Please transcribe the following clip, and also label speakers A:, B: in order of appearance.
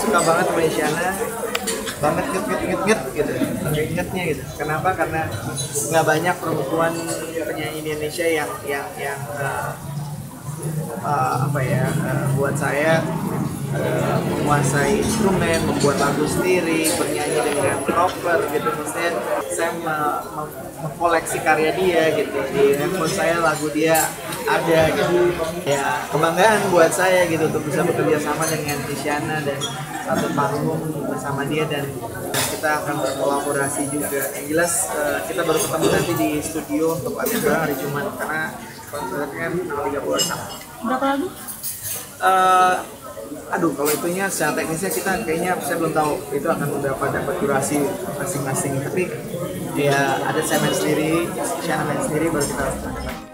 A: suka banget sama Isyana banget nget nget nget nget gitu. Ngetnya gitu. Kenapa? Karena nggak banyak perempuan penyanyi Indonesia yang yang yang uh, uh, apa ya uh, buat saya uh, menguasai instrumen membuat lagu sendiri bernyanyi dengan proper gitu. Maksudnya saya me- me- mengkoleksi karya dia gitu. Di handphone saya lagu dia ada gitu. Ya kebanggaan buat saya gitu untuk bisa bekerja sama dengan Isyana dan satu panggung bersama dia dan kita akan berkolaborasi juga. Yang jelas eh, kita baru ketemu nanti di studio untuk latihan hari Jumat karena konsernya tanggal 31
B: Berapa lagu?
A: Eh, aduh kalau itunya secara teknisnya kita kayaknya saya belum tahu. Itu akan berapa dapat durasi masing-masing. Tapi ya ada saya main sendiri Isyana main sendiri baru kita